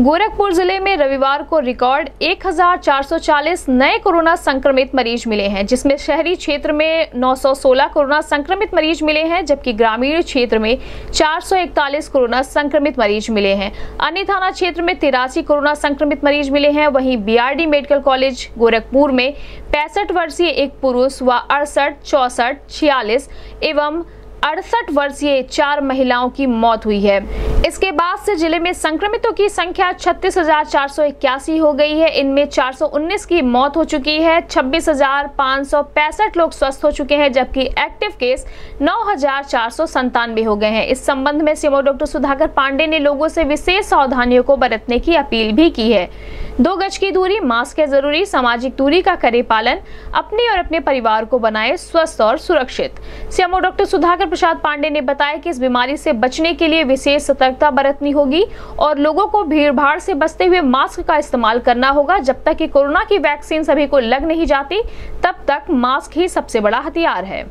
गोरखपुर ज़िले में रविवार को रिकॉर्ड 1440 नए कोरोना संक्रमित मरीज़ मिले हैं, जिसमें शहरी क्षेत्र में 916 कोरोना संक्रमित मरीज़ मिले हैं, जबकि ग्रामीण क्षेत्र में 441 कोरोना संक्रमित मरीज़ मिले हैं। अन्य थाना क्षेत्र में तिरासी कोरोना संक्रमित मरीज़ मिले हैं, वहीं बीआरडी मेडिकल कॉलेज गोरखपुर में पैंसठ वर्षीय एक पुरुष व अड़सठ, चौसठ, छियालीस एवं अड़सठ वर्षीय चार महिलाओं की मौत हुई है। इसके बाद से ज़िले में संक्रमितों की संख्या छत्तीस हो गई है। इनमें 419 की मौत हो चुकी है। छब्बीस लोग स्वस्थ हो चुके हैं, जबकि एक्टिव केस नौ हो गए हैं। इस संबंध में सीएमओ डॉक्टर सुधाकर पांडे ने लोगों से विशेष सावधानियों को बरतने की अपील भी की है। दो गज की दूरी, मास्क है ज़रूरी, सामाजिक दूरी का करे पालन, अपने और अपने परिवार को बनाए स्वस्थ और सुरक्षित। सीएमओ डॉक्टर सुधाकर प्रसाद पांडे ने बताया कि इस बीमारी से बचने के लिए विशेष सतर्कता बरतनी होगी और लोगों को भीड़ भाड़ से बचते हुए मास्क का इस्तेमाल करना होगा। जब तक कि कोरोना की वैक्सीन सभी को लग नहीं जाती, तब तक मास्क ही सबसे बड़ा हथियार है।